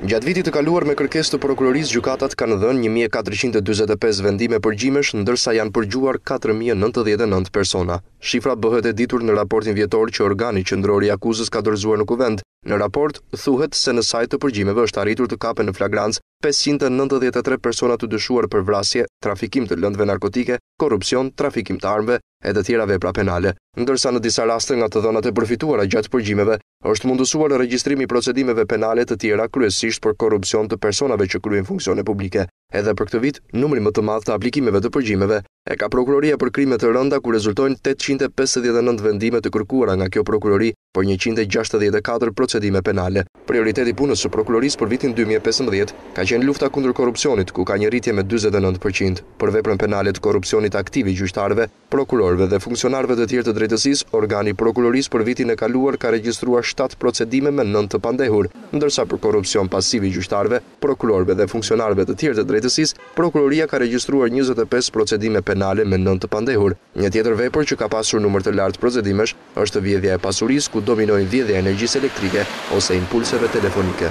Gjatë vitit të kaluar me kërkesë të Prokurorisë gjykatat kanë dhënë një mijë e katërqind e dyzet e pesë vendime përgjimesh ndërsa janë përgjuar katër mijë e nëntëdhjetë e nëntë persona. Shifra bëhet e ditur në raportin vjetor që organi qendror i akuzës ka dorëzuar në Kuvend. Në raport thuhet se në sajë të përgjimeve është arritur të kapen në flagrancë pesëqind e nëntëdhjetë e tre persona të dyshuar për vrasje, trafikim të lëndëve narkotike, korrupsion, trafikim të armëve, e të tjera vepra penale, ndërsa në disa raste nga të dhënat e përfituara gjatë përgjimeve është mundësuar regjistrimi i procedimeve penale të tjera kryesisht për korrupsion të personave që kryejnë funksione publike. Edhe për këtë vit, numrin më të madh të aplikimeve të përgjimeve e ka Prokuroria për Krime të Rënda ku rezultojnë tetëqind e pesëdhjetë e nëntë vendime të kërkuara nga kjo prokurori për njëqind e gjashtëdhjetë e katër procedime penale. Prioritet i punës së Prokurorisë për vitin dy mijë e pesëmbëdhjetë ka qenë lufta kundër korrupsionit, ku ka një rritje me dyzet e nëntë për qind. Për veprën penale të korrupsionit aktiv i gjyqtarëve, prokurorëve dhe funksionarëve të tjerë të drejtësisë, organi i Prokurorisë për vitin e kaluar ka regjistruar shtatë procedime me nëntë të pandehur, ndërsa për korrupsion pasiv i gjyqtarëve, prokurorëve dhe funksionarëve të tjerë të drejtësisë, Prokuroria ka regjistruar njëzet e pesë procedime penale me nëntë të pandehur. Një tjetër vepër që ka pasur numër të lartë procedimesh, është vjedhja e pasurisë ku dominojnë vjedhja e energjisë elektrike ose impulseve telefonike.